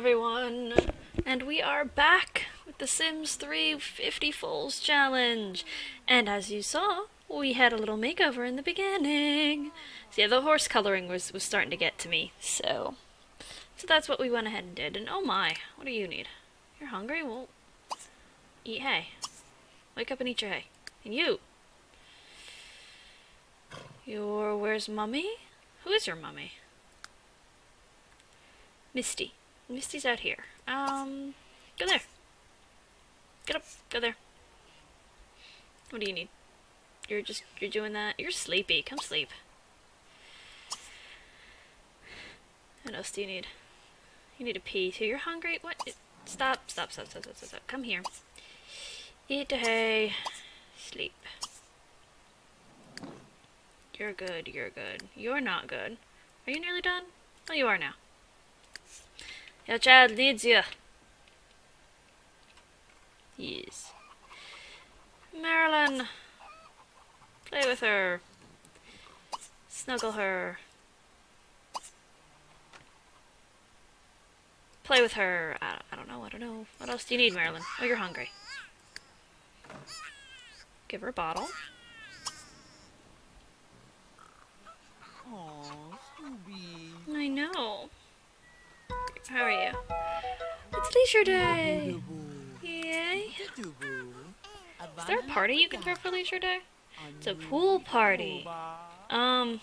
everyone, and we are back with the Sims 3 50 Foals Challenge. And as you saw, we had a little makeover in the beginning. So yeah, the horse coloring was, was starting to get to me, so... So that's what we went ahead and did. And oh my, what do you need? You're hungry? Well, eat hay. Wake up and eat your hay. And you! Your, where's mummy? Who is your mummy? Misty. Misty's out here. Um, go there. Get up. Go there. What do you need? You're just, you're doing that? You're sleepy. Come sleep. What else do you need? You need to pee too. You're hungry? What? Stop, stop, stop, stop, stop, stop, stop. Come here. Eat the hay. Sleep. You're good, you're good. You're not good. Are you nearly done? Oh, you are now. Your child needs you. Yes. Marilyn. Play with her. Snuggle her. Play with her. I, I don't know, I don't know. What else do you need, Marilyn? Oh, you're hungry. Give her a bottle. Aw, Scooby. I know. How are you? It's leisure day! Yay! Is there a party you can throw for leisure day? It's a pool party. Um,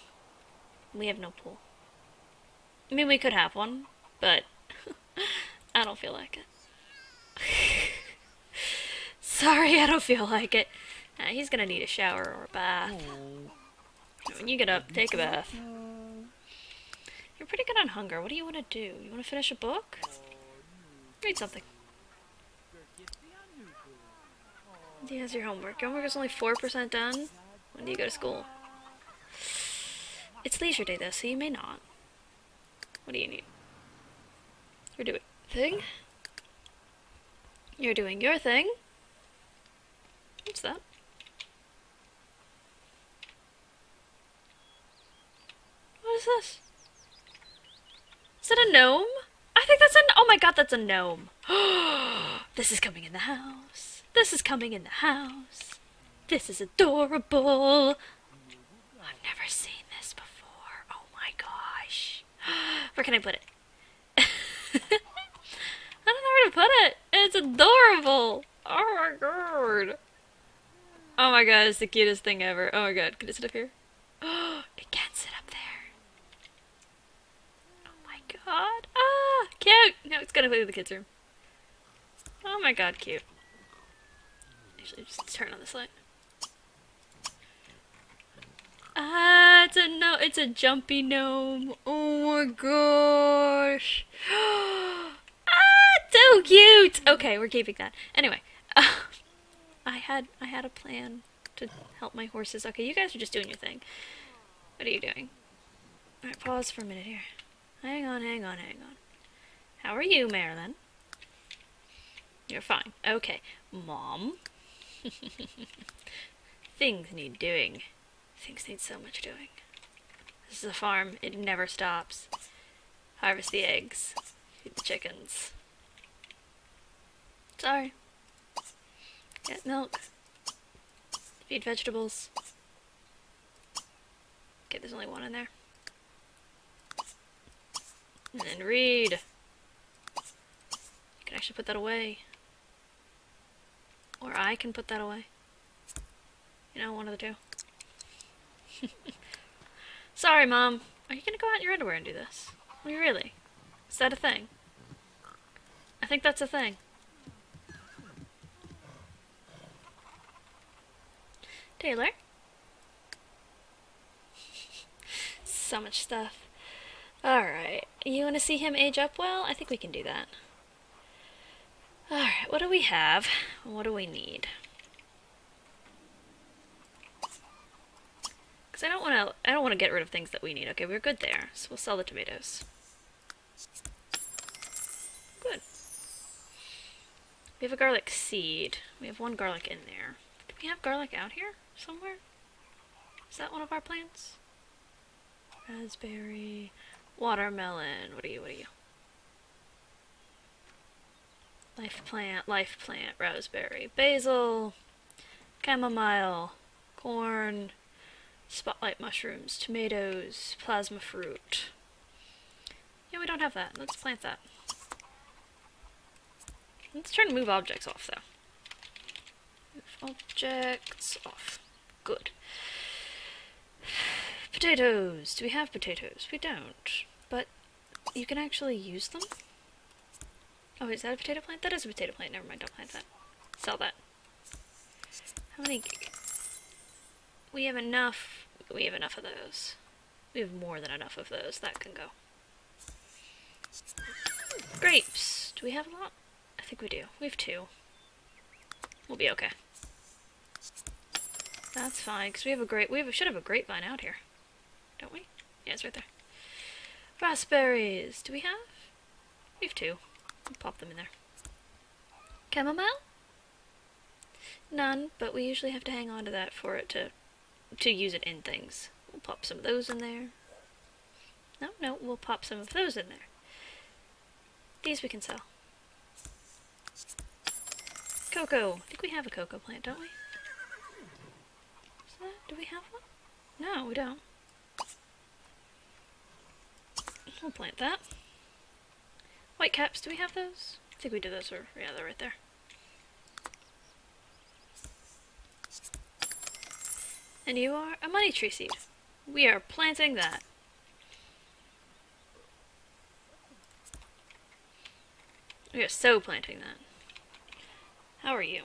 we have no pool. I mean, we could have one, but I don't feel like it. Sorry, I don't feel like it. Uh, he's gonna need a shower or a bath. When you get up, take a bath. You're pretty good on hunger. What do you want to do? You want to finish a book? Read something. Here's your homework. Your homework is only 4% done. When do you go to school? It's leisure day though, so you may not. What do you need? You're doing thing. You're doing your thing. What's that? What is this? Is that a gnome? I think that's an. Oh my god, that's a gnome. this is coming in the house. This is coming in the house. This is adorable. I've never seen this before. Oh my gosh. Where can I put it? I don't know where to put it. It's adorable. Oh my god. Oh my god, it's the cutest thing ever. Oh my god, can it sit up here? it can sit up there. God. Ah, cute. No, it's gonna play with the kids' room. Oh my god, cute. Actually, just turn on this light. Ah, it's a no. It's a jumpy gnome. Oh my gosh. ah, so cute. Okay, we're keeping that. Anyway, uh, I had I had a plan to help my horses. Okay, you guys are just doing your thing. What are you doing? All right, pause for a minute here. Hang on, hang on, hang on. How are you, Marilyn? You're fine. Okay, Mom. Things need doing. Things need so much doing. This is a farm. It never stops. Harvest the eggs. Feed the chickens. Sorry. Get milk. Feed vegetables. Okay, there's only one in there. And read. You can actually put that away. Or I can put that away. You know, one of the two. Sorry, Mom. Are you gonna go out in your underwear and do this? Are you really? Is that a thing? I think that's a thing. Taylor? so much stuff. Alright. You want to see him age up well? I think we can do that. Alright, what do we have? What do we need? Because I don't want to I don't want to get rid of things that we need. Okay, we're good there. So we'll sell the tomatoes. Good. We have a garlic seed. We have one garlic in there. Do we have garlic out here somewhere? Is that one of our plants? Raspberry, watermelon. What are you? What are you? Life plant, life plant, raspberry, basil, chamomile, corn, spotlight mushrooms, tomatoes, plasma fruit. Yeah, we don't have that. Let's plant that. Let's try to move objects off, though. Move objects off. Good. Potatoes. Do we have potatoes? We don't. But you can actually use them? Oh, is that a potato plant? That is a potato plant. Never mind, don't plant that. Sell that. How many... We have enough... We have enough of those. We have more than enough of those. That can go. Grapes. Do we have a lot? I think we do. We have two. We'll be okay. That's fine, because we have a great... We have, should have a grapevine out here. Don't we? Yeah, it's right there. Raspberries. Do we have? We have two. We'll pop them in there. Chamomile? None, but we usually have to hang on to that for it to to use it in things. We'll pop some of those in there. No, no, we'll pop some of those in there. These we can sell. Cocoa. I think we have a cocoa plant, don't we? Do we have one? No, we don't. We'll plant that. White caps, do we have those? I think we do those, or yeah, they're right there. And you are a money tree seed. We are planting that. We are so planting that. How are you?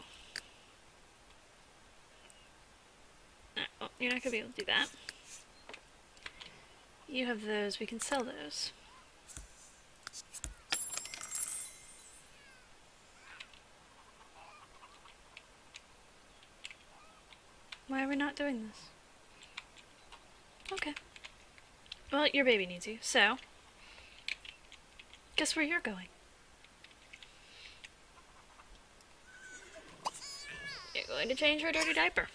Oh, you're not gonna be able to do that. You have those, we can sell those. Why are we not doing this? Okay. Well, your baby needs you, so... Guess where you're going? You're going to change her dirty diaper.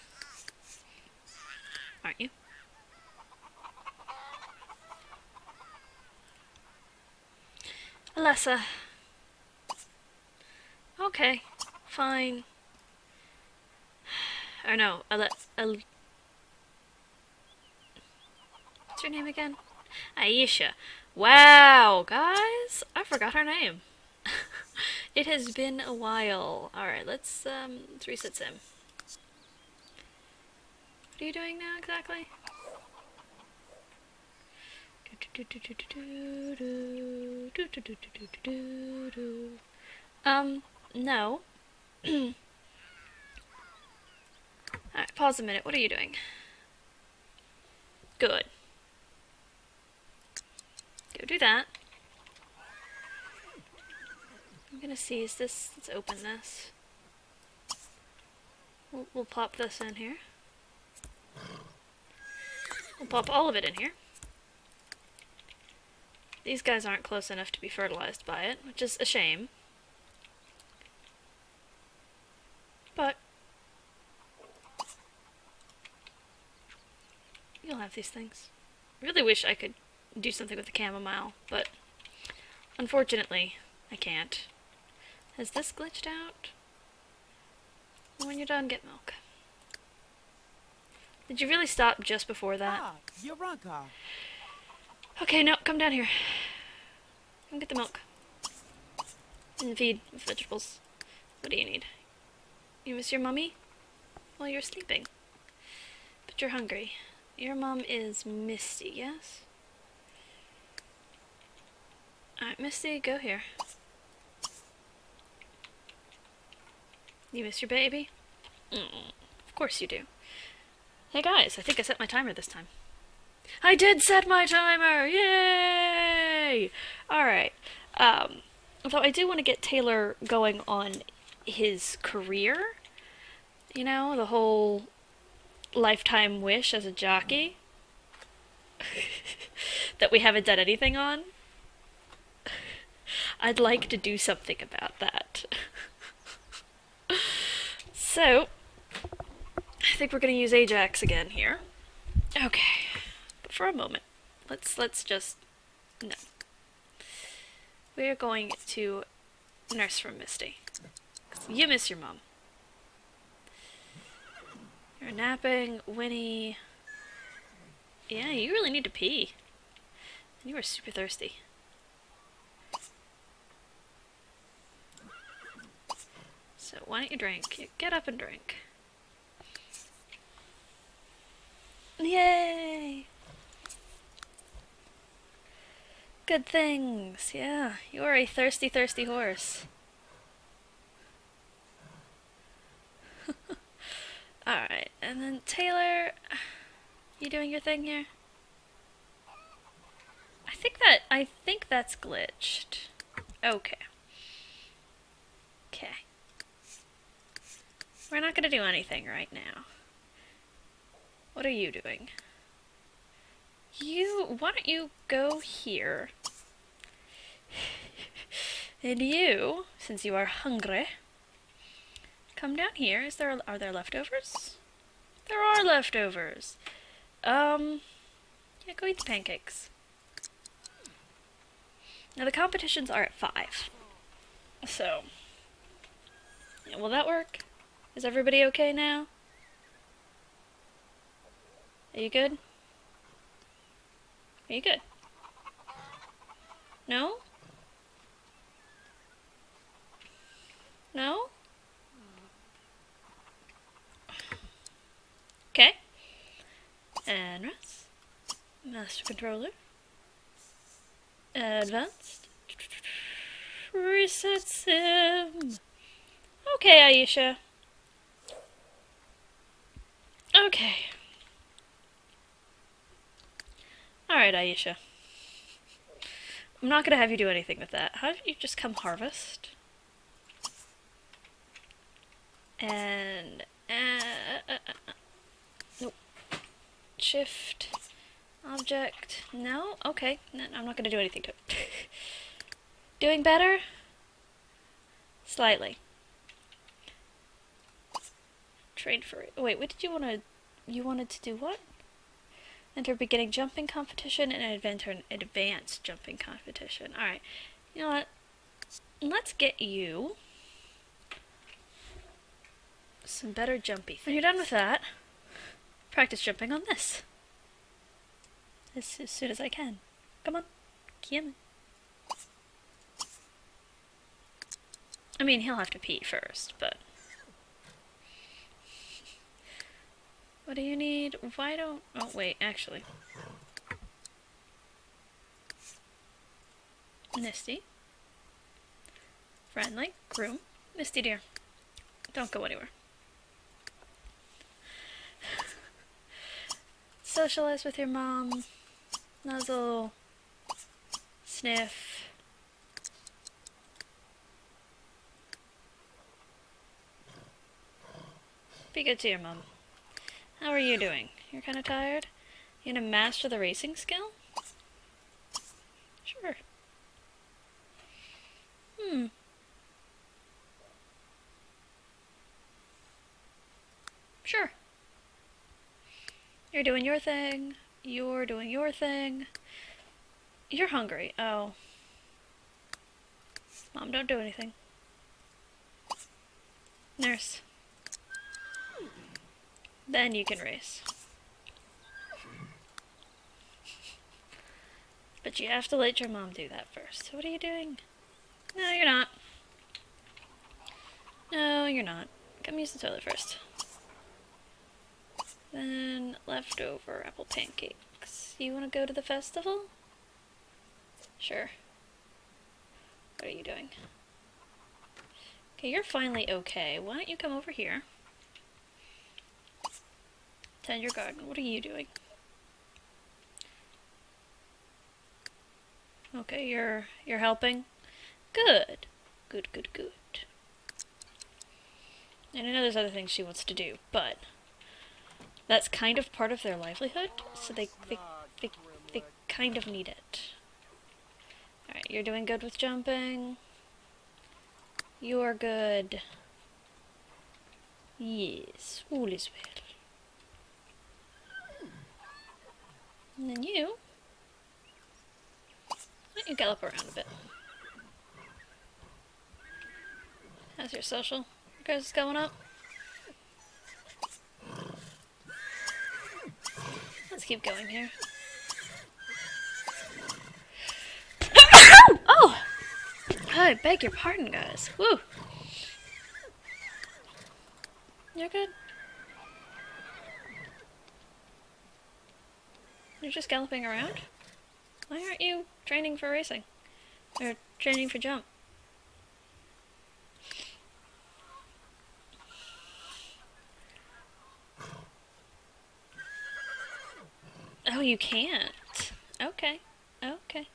Aren't you? Alessa. Okay, fine. Or no, Ale- Al- What's her name again? Aisha. Wow, guys, I forgot her name. it has been a while. Alright, let's, um, let's reset sim. What are you doing now, exactly? Um, no. Alright, pause a minute. What are you doing? Good. Go do that. I'm gonna see, is this, let's open this. We'll, we'll pop this in here. We'll pop all of it in here. These guys aren't close enough to be fertilized by it, which is a shame. But you'll have these things. Really wish I could do something with the chamomile, but unfortunately, I can't. Has this glitched out? When you're done, get milk. Did you really stop just before that? Ah. Okay, no, come down here. Come get the milk. And feed vegetables. What do you need? You miss your mummy? Well, you're sleeping. But you're hungry. Your mom is Misty, yes? Alright, Misty, go here. You miss your baby? Mm, of course you do. Hey guys, I think I set my timer this time. I did set my timer! Yay! Alright. Um, though I do want to get Taylor going on his career. You know, the whole lifetime wish as a jockey. that we haven't done anything on. I'd like to do something about that. so, I think we're going to use Ajax again here. Okay for a moment. Let's let's just no. We're going to nurse from Misty. You miss your mom. You're napping, Winnie. Yeah, you really need to pee. You are super thirsty. So why don't you drink? Get up and drink. Yay! Good things, yeah. You are a thirsty, thirsty horse. Alright, and then Taylor, you doing your thing here? I think that, I think that's glitched. Okay. Okay. We're not gonna do anything right now. What are you doing? You, why don't you go here? and you, since you are hungry, come down here. Is there, are there leftovers? There are leftovers. Um, yeah, go eat the pancakes. Now the competitions are at five. So, yeah, will that work? Is everybody okay now? Are you good? Are you good? No? No? Okay. And rest. Master controller. Advanced. Reset sim. Okay, Aisha. Okay. Alright, Aisha. I'm not gonna have you do anything with that. How about you just come harvest? And... Uh, uh, uh, uh, nope. Shift. Object. No? Okay. No, I'm not gonna do anything to it. Doing better? Slightly. Trade for it. Wait, what did you want to... You wanted to do what? Enter beginning jumping competition and enter an advanced jumping competition. Alright. You know what? Let's get you some better jumpy When you're done with that, practice jumping on this. As, as soon as I can. Come on. Come I mean, he'll have to pee first, but... What do you need? Why don't... Oh, wait, actually. Misty. Friendly. Groom. Misty dear. Don't go anywhere. Socialize with your mom. Nuzzle. Sniff. Be good to your mom. How are you doing? You're kind of tired? You gonna master the racing skill? Sure. Hmm. Sure. You're doing your thing. You're doing your thing. You're hungry. Oh. Mom, don't do anything. Nurse. Then you can race. But you have to let your mom do that first. What are you doing? No, you're not. No, you're not. Come use the toilet first. Then leftover apple pancakes. You want to go to the festival? Sure. What are you doing? Okay, you're finally okay. Why don't you come over here? Tend your garden. What are you doing? Okay, you're you're helping. Good. Good, good, good. And I know there's other things she wants to do, but that's kind of part of their livelihood, so they they they, they kind of need it. Alright, you're doing good with jumping. You're good. Yes, all is well. And then you, let you gallop around a bit. How's your social? goes going up. Let's keep going here. Oh! oh! I beg your pardon, guys. Woo! You're good. You're just galloping around? Why aren't you training for racing? Or training for jump? Oh, you can't. Okay. Okay.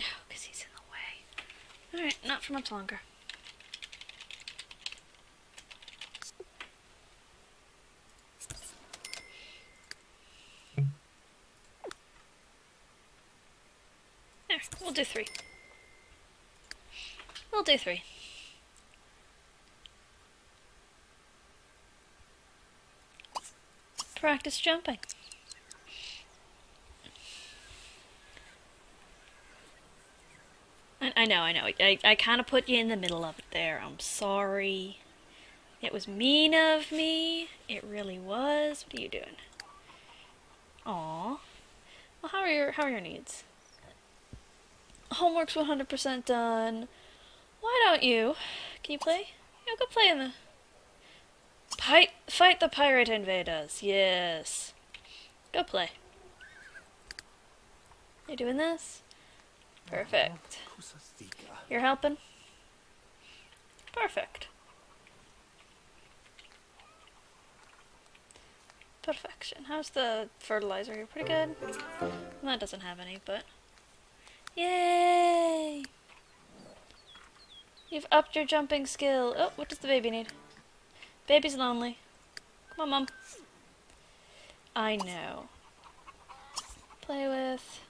Oh, because he's in the way. Alright, not for much longer. There, we'll do three. We'll do three. Practice jumping. I, I know, I know. I, I kind of put you in the middle of it there. I'm sorry. It was mean of me. It really was. What are you doing? Aw. Well, how are your how are your needs? Homework's 100% done. Why don't you? Can you play? Yeah, go play in the Pi fight the pirate invaders. Yes. Go play. You doing this? Perfect. You're helping? Perfect. Perfection. How's the fertilizer here? Pretty good? Well, that doesn't have any, but... Yay! You've upped your jumping skill. Oh, what does the baby need? Baby's lonely. Come on, Mom. I know. Play with.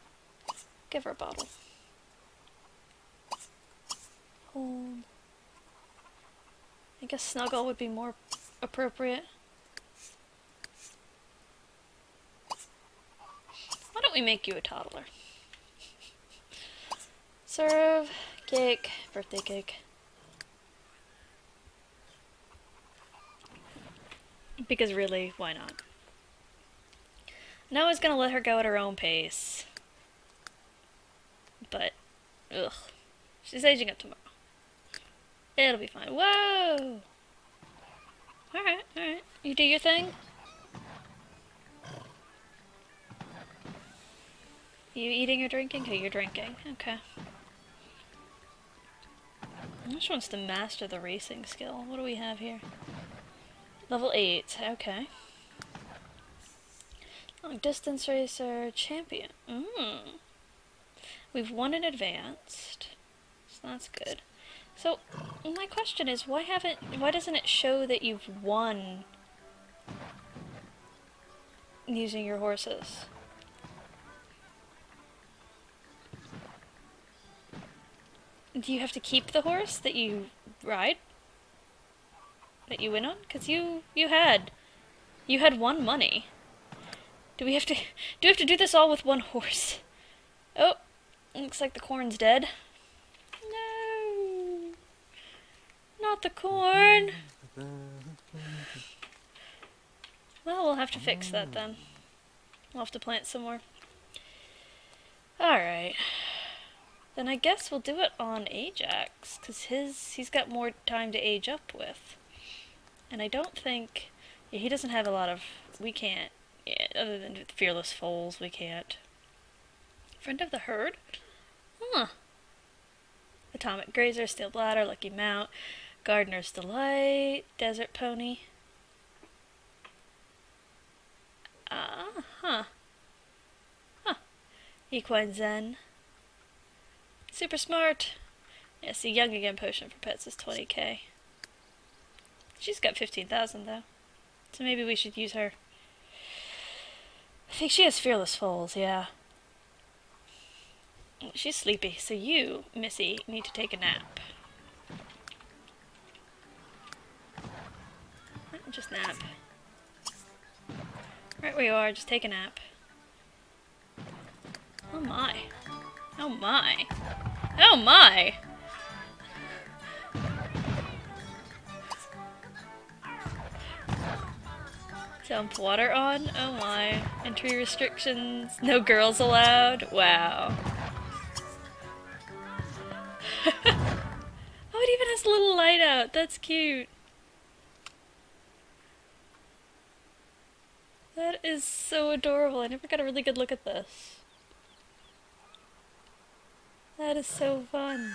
Give her a bottle. Hold. I guess snuggle would be more appropriate. Why don't we make you a toddler? Serve, cake, birthday cake. Because really, why not? Noah's gonna let her go at her own pace. But, ugh. She's aging up tomorrow. It'll be fine. Whoa! Alright, alright. You do your thing. You eating or drinking? Okay, you're drinking. Okay. Which wants to master the racing skill? What do we have here? Level 8, okay. Long distance racer champion. Mm. We've won in advanced. So that's good. So my question is why haven't why doesn't it show that you've won using your horses? Do you have to keep the horse that you ride? that you win on? Because you, you had, you had one money. Do we have to, do we have to do this all with one horse? Oh, looks like the corn's dead. No, not the corn. Well, we'll have to fix that then. We'll have to plant some more. Alright. Then I guess we'll do it on Ajax, because his he's got more time to age up with. And I don't think... Yeah, he doesn't have a lot of... We can't... Yeah, other than Fearless Foals, we can't. Friend of the Herd? Huh. Atomic Grazer, Steel Bladder, Lucky Mount, Gardener's Delight, Desert Pony. Ah, uh, huh. Huh. Equine Zen. Super smart. Yes, the Young Again potion for pets is 20k. She's got 15,000 though. So maybe we should use her. I think she has Fearless Foals, yeah. She's sleepy, so you, Missy, need to take a nap. Just nap. Right where you are, just take a nap. Oh my. Oh my. Oh my! Dump water on? Oh my. Entry restrictions. No girls allowed? Wow. oh, it even has a little light out. That's cute. That is so adorable. I never got a really good look at this. That is so fun.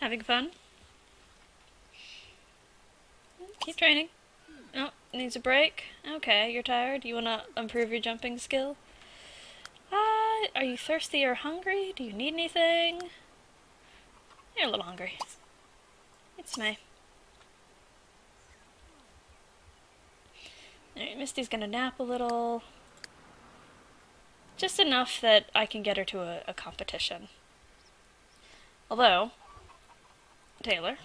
Having fun? Keep training. Oh, needs a break? Okay, you're tired? You wanna improve your jumping skill? Uh, are you thirsty or hungry? Do you need anything? You're a little hungry. It's May. Alright, Misty's gonna nap a little. Just enough that I can get her to a, a competition. Although, Taylor.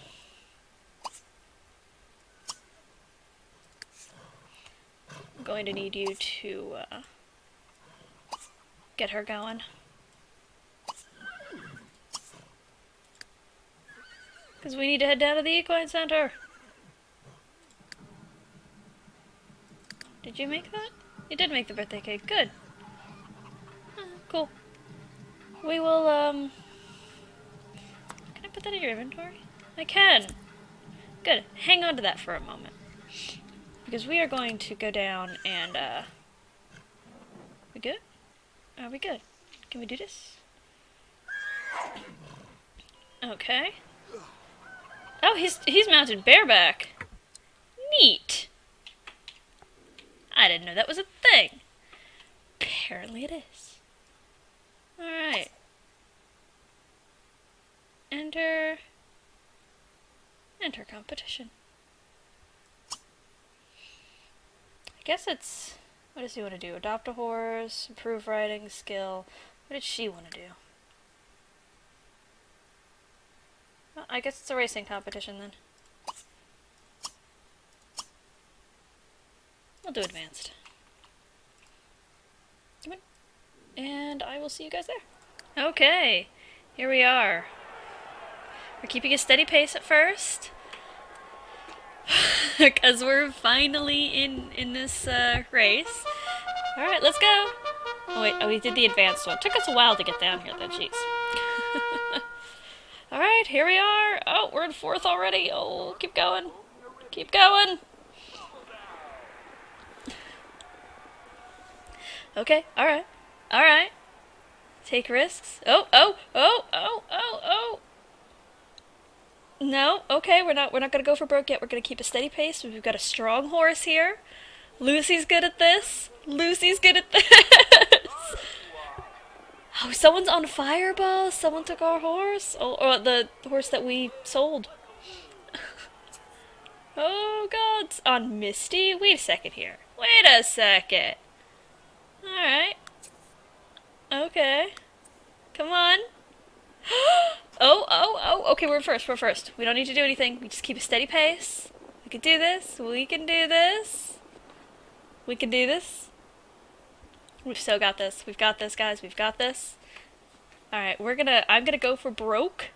I'm going to need you to uh, get her going. Because we need to head down to the Equine Center. Did you make that? You did make the birthday cake. Good. Cool. We will, um... Can I put that in your inventory? I can! Good. Hang on to that for a moment. Because we are going to go down and, uh... We good? Are we good? Can we do this? Okay. Oh, he's he's mounted bareback. Neat. I didn't know that was a thing. Apparently it is. Alright. Enter. Enter competition. I guess it's. What does he want to do? Adopt a horse, improve riding skill. What did she want to do? Well, I guess it's a racing competition then. We'll do advanced. Come on. And I will see you guys there. Okay, here we are. We're keeping a steady pace at first. Because we're finally in, in this uh, race. Alright, let's go. Oh wait, oh we did the advanced one. Took us a while to get down here though, jeez. Alright, here we are. Oh, we're in fourth already. Oh, keep going. Keep going. Okay, alright. Alright. Take risks. Oh, oh, oh, oh, oh, oh. No, okay, we're not we're not gonna go for broke yet. We're gonna keep a steady pace. We've got a strong horse here. Lucy's good at this. Lucy's good at this. Oh, someone's on fireball. Someone took our horse. Oh, or the horse that we sold. oh god, on Misty. Wait a second here. Wait a second. Alright. Okay. Come on. oh, oh, oh. Okay, we're first. We're first. We don't need to do anything. We just keep a steady pace. We can do this. We can do this. We can do this. We've still got this. We've got this, guys. We've got this. Alright, we're gonna... I'm gonna go for broke.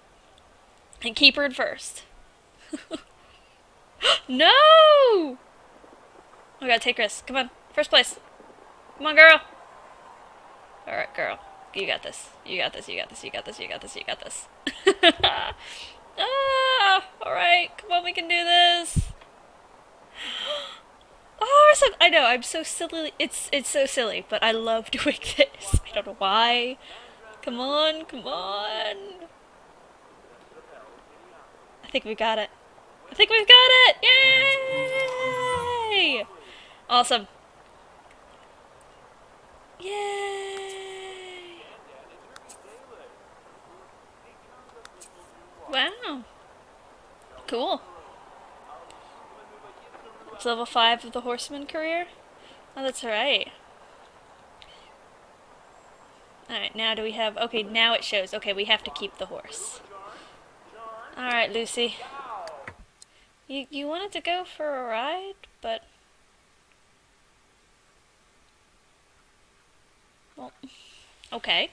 And keep her in first. no! Oh, we gotta take risks. Come on. First place. Come on, girl. Alright, girl. You got this. You got this. You got this. You got this. You got this. You got this. ah! Alright. Come on, we can do this. Oh, so, I know, I'm so silly. It's it's so silly, but I love doing this. I don't know why. Come on, come on. I think we got it. I think we've got it! Yay! Awesome. Yay! Wow. Cool. It's level 5 of the horseman career? Oh, that's right. Alright, now do we have... Okay, now it shows. Okay, we have to keep the horse. Alright, Lucy. You, you wanted to go for a ride, but... Well... Okay.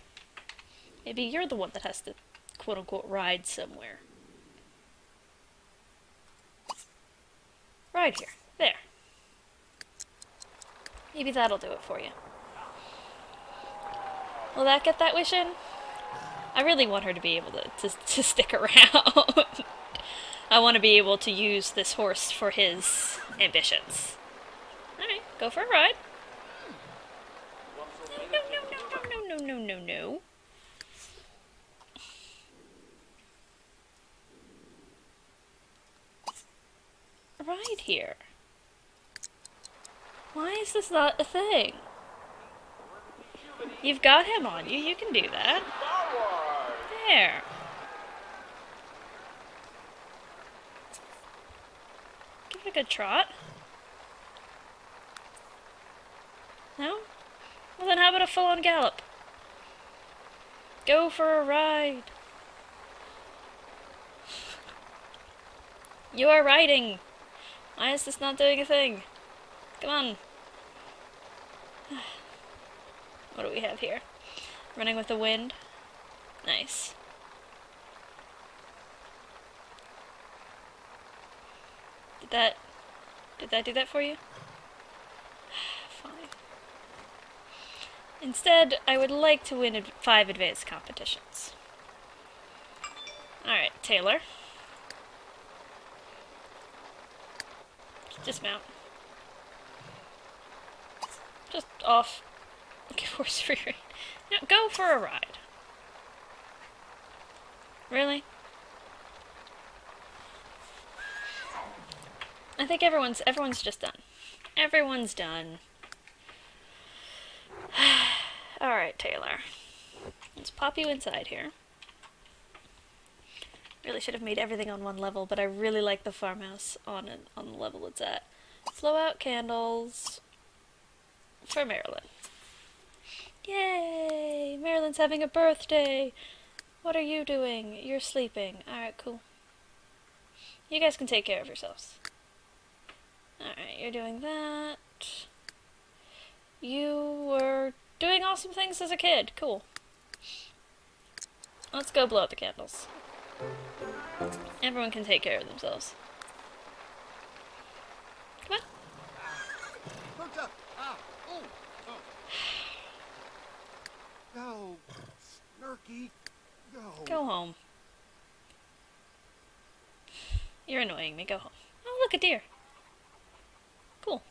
Maybe you're the one that has to quote unquote ride somewhere. Right here. There. Maybe that'll do it for you. Will that get that wish in? I really want her to be able to, to, to stick around. I want to be able to use this horse for his ambitions. Alright, go for a ride. Here. Why is this not a thing? You've got him on you, you can do that. There. Give it a good trot. No? Well then how about a full-on gallop? Go for a ride. You are riding. Why is this not doing a thing? Come on. What do we have here? Running with the wind. Nice. Did that... Did that do that for you? Fine. Instead, I would like to win five advanced competitions. Alright, Taylor. Dismount. Just off. Give horse free rein. No, go for a ride. Really? I think everyone's everyone's just done. Everyone's done. Alright, Taylor. Let's pop you inside here. Really should have made everything on one level, but I really like the farmhouse on it, on the level it's at. Flow out candles for Marilyn. Yay! Marilyn's having a birthday! What are you doing? You're sleeping. Alright, cool. You guys can take care of yourselves. Alright, you're doing that. You were doing awesome things as a kid. Cool. Let's go blow out the candles. Everyone can take care of themselves. Come on. Go, Snarky, go. Go home. You're annoying me. Go home. Oh, look, a deer. Cool.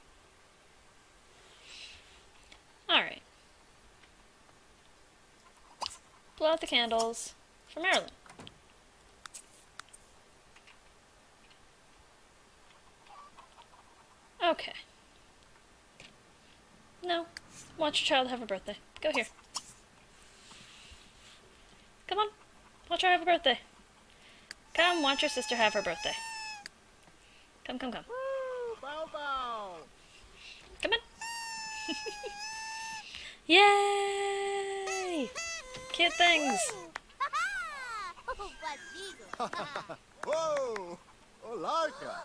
Alright. Blow out the candles for Marilyn. Okay. No. Watch your child have a birthday. Go here. Come on. Watch her have a birthday. Come, watch your sister have her birthday. Come, come, come. Woo, bow bow. Come on. Yay! Cute things. Whoa, Olarka.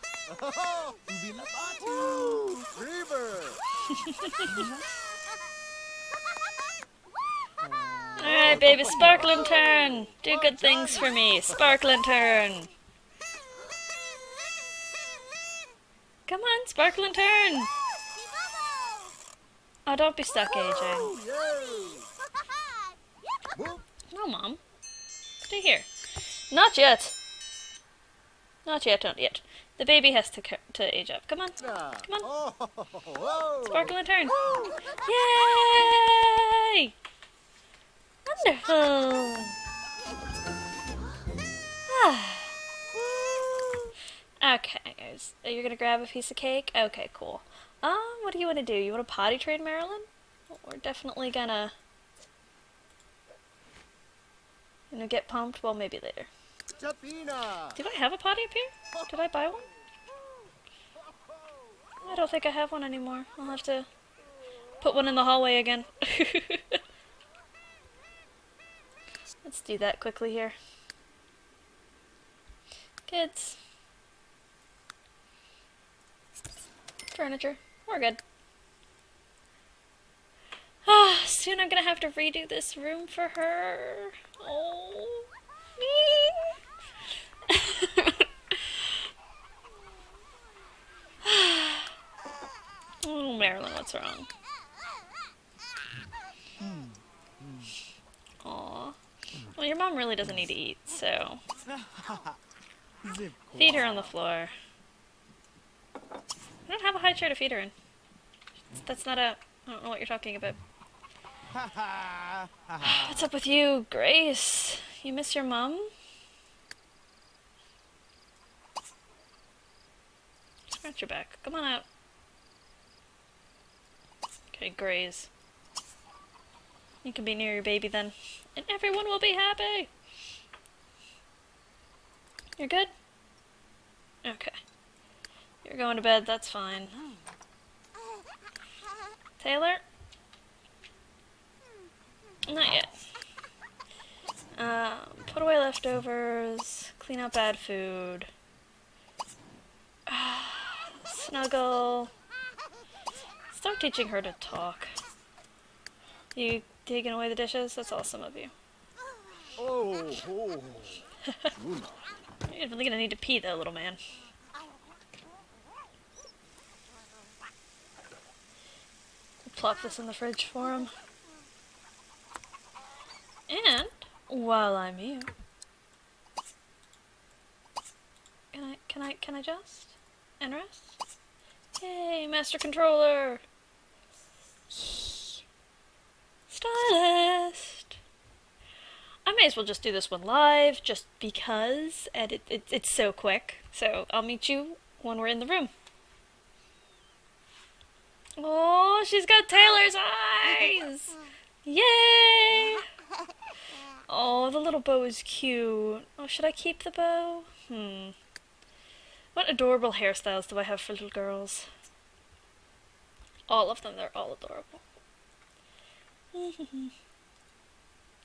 Woo, Reaver. Alright, baby, sparkling turn. Do good things for me. Sparkling turn. Come on, sparkling turn. Oh, don't be stuck, AJ. Oh, yay. Whoop. No, Mom. Stay here. Not yet. Not yet, not yet. The baby has to to age up. Come on. Come on. Sparkle and Sparkling turn. Yay! Wonderful. Ah. okay, guys. Are you gonna grab a piece of cake? Okay, cool. Um, what do you want to do? You want to potty train Marilyn? We're definitely gonna... Gonna get pumped? Well, maybe later. Did I have a potty up here? Did I buy one? I don't think I have one anymore. I'll have to put one in the hallway again. Let's do that quickly here. Kids. Furniture. We're good. Ah, soon I'm gonna have to redo this room for her. Oh. oh, Marilyn, what's wrong? Hmm. Aw. Well, your mom really doesn't need to eat, so feed her on the floor. I don't have a high chair to feed her in. That's not a. I don't know what you're talking about. Ha ha. Ha ha. What's up with you, Grace? You miss your mom? Scratch your back. Come on out. Okay, Grace. You can be near your baby then. And everyone will be happy! You're good? Okay. You're going to bed, that's fine. Taylor? Not yet. Um, put away leftovers, clean out bad food. Snuggle. Start teaching her to talk. You taking away the dishes? That's awesome of you. Oh, oh. You're really gonna need to pee though, little man. Plop this in the fridge for him. And while I'm here... can I can I can I just and rest? Yay, master controller. Stylist. I may as well just do this one live, just because, and it, it, it's so quick. So I'll meet you when we're in the room. Oh, she's got Taylor's eyes! Yay! Oh, the little bow is cute. Oh, should I keep the bow? Hmm. What adorable hairstyles do I have for little girls? All of them, they're all adorable.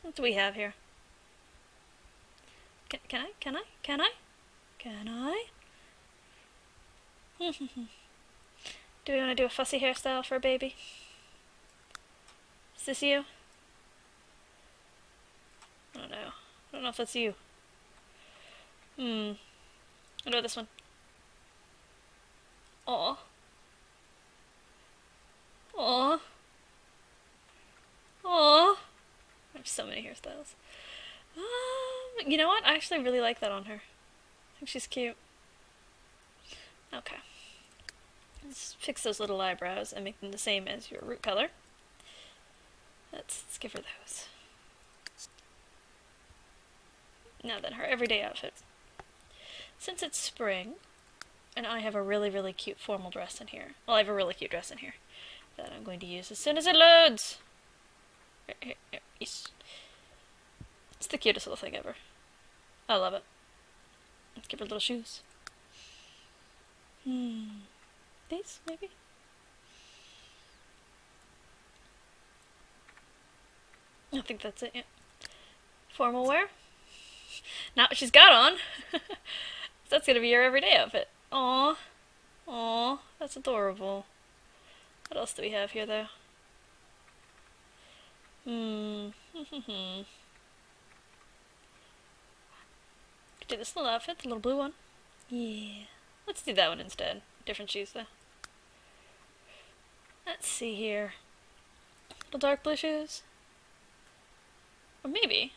what do we have here? Can, can I? Can I? Can I? Can I? do we want to do a fussy hairstyle for a baby? Is this you? I don't know. I don't know if that's you. Hmm. What about this one? Aw. Aw. Aw. There's so many hairstyles. Um, you know what? I actually really like that on her. I think she's cute. Okay. Let's fix those little eyebrows and make them the same as your root color. Let's, let's give her those. Now then, her everyday outfit. Since it's spring, and I have a really, really cute formal dress in here. Well, I have a really cute dress in here that I'm going to use as soon as it loads. It's the cutest little thing ever. I love it. Let's give her little shoes. Hmm. These, maybe? I think that's it, yeah. Formal wear. Not what she's got on. that's gonna be your everyday outfit. Aw. Aw, that's adorable. What else do we have here, though? Hmm. Do this little outfit, the little blue one. Yeah. Let's do that one instead. Different shoes, though. Let's see here. Little dark blue shoes. Or maybe,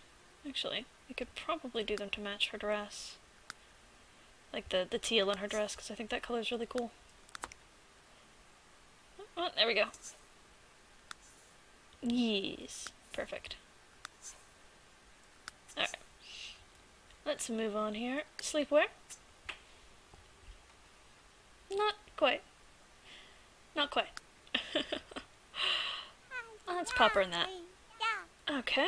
actually, we could probably do them to match her dress. Like the, the teal in her dress, because I think that color is really cool. Oh, oh, there we go. Yes. Perfect. Alright. Let's move on here. Sleepwear? Not quite. Not quite. Let's pop her in that. Okay.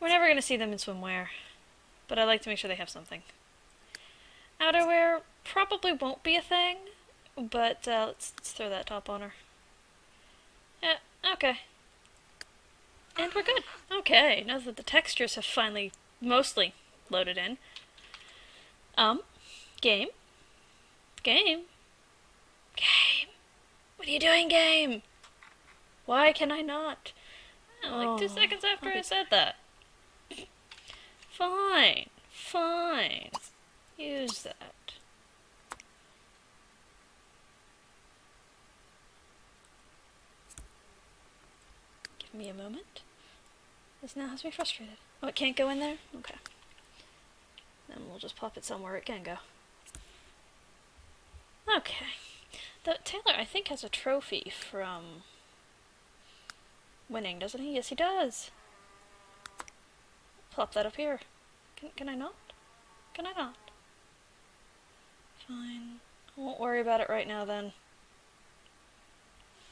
We're never going to see them in swimwear, but I like to make sure they have something. Outerwear probably won't be a thing, but uh, let's, let's throw that top on her. Yeah, okay. And we're good. Okay, now that the textures have finally mostly loaded in. Um, game. Game. Game. What are you doing, game? Why can I not? like two seconds after I said that. Fine. Fine. Use that. Give me a moment. This now has me frustrated. Oh, it can't go in there? Okay. Then we'll just pop it somewhere it can go. Okay. The Taylor, I think, has a trophy from winning, doesn't he? Yes, he does. Plop that up here. Can, can I not? Can I not? Fine. I won't worry about it right now then.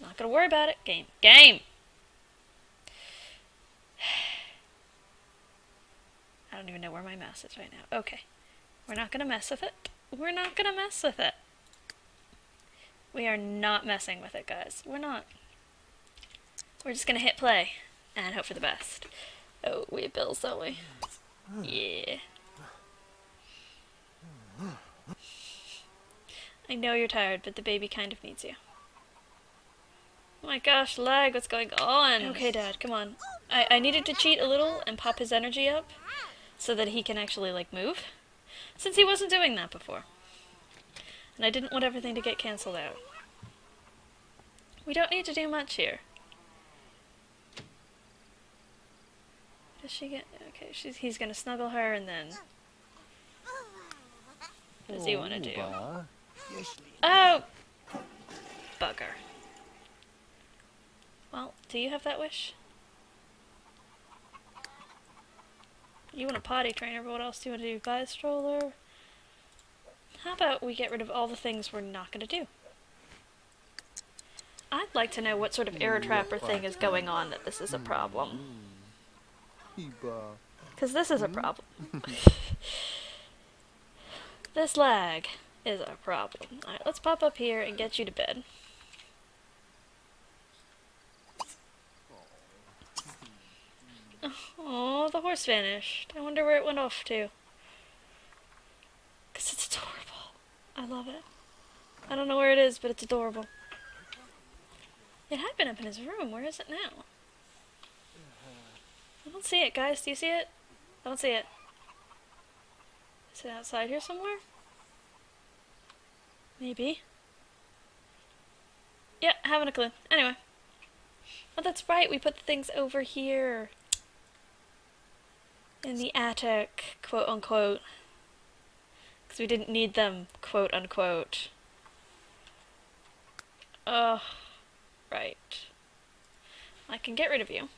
Not gonna worry about it. Game. Game! I don't even know where my mouse is right now. Okay. We're not gonna mess with it. We're not gonna mess with it. We are not messing with it, guys. We're not. We're just gonna hit play and hope for the best. Oh, we have bills, don't we? Hmm. Yeah. Hmm. Hmm. I know you're tired, but the baby kind of needs you. Oh my gosh, lag, what's going on? Okay, Dad, come on. I, I needed to cheat a little and pop his energy up so that he can actually, like, move. Since he wasn't doing that before. And I didn't want everything to get cancelled out. We don't need to do much here. Does she get... Okay, she's, he's gonna snuggle her and then... What does he want to do? Oh! Bugger. Well, do you have that wish? You want a potty trainer, but what else do you want to do? Buy a stroller? How about we get rid of all the things we're not going to do? I'd like to know what sort of air trapper thing is going on that this is a problem. Because this is a hmm? problem. this lag is a problem. Alright, let's pop up here and get you to bed. Oh, the horse vanished. I wonder where it went off to. Because it's adorable. I love it. I don't know where it is, but it's adorable. It had been up in his room. Where is it now? I don't see it, guys. Do you see it? I don't see it. Is it outside here somewhere? Maybe. Yeah, having a clue. Anyway. Oh, that's right. We put the things over here. In the attic, quote unquote. Because we didn't need them, quote unquote. Ugh. Right. I can get rid of you.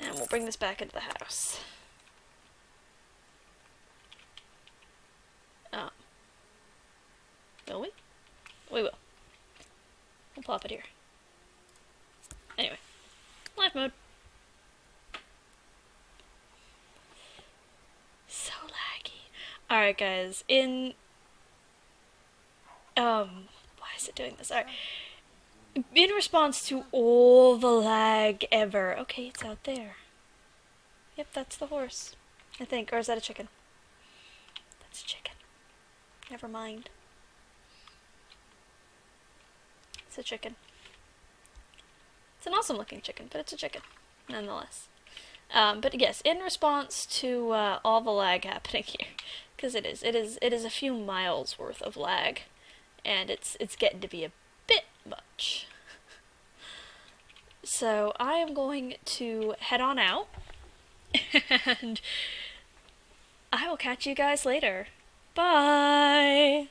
And we'll bring this back into the house. Oh. Will we? We will. We'll plop it here. Anyway. Life mode. So laggy. Alright guys, in um why is it doing this? Alright. In response to all the lag ever. Okay, it's out there. Yep, that's the horse. I think. Or is that a chicken? That's a chicken. Never mind. It's a chicken. It's an awesome looking chicken, but it's a chicken, nonetheless. Um, but yes, in response to uh, all the lag happening here, because it is, it is, it is a few miles worth of lag, and it's it's getting to be a bit much. So I am going to head on out, and I will catch you guys later. Bye.